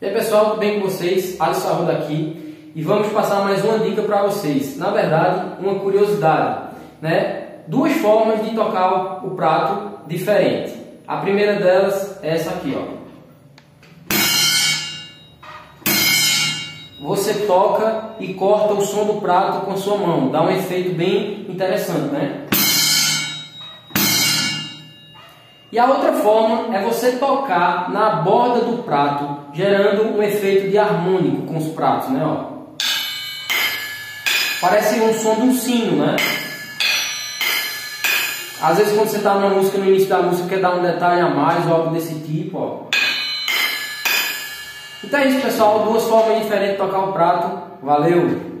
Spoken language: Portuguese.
E aí pessoal, tudo bem com vocês? Alisson Arruda aqui e vamos passar mais uma dica para vocês. Na verdade, uma curiosidade, né? Duas formas de tocar o prato diferente. A primeira delas é essa aqui, ó. Você toca e corta o som do prato com a sua mão, dá um efeito bem interessante, né? E a outra forma é você tocar na borda do prato, gerando um efeito de harmônico com os pratos, né? Ó. Parece um som de um sino, né? Às vezes quando você está na música, no início da música, quer dar um detalhe a mais ou algo desse tipo, ó. Então é isso, pessoal. Duas formas diferentes de tocar o prato. Valeu!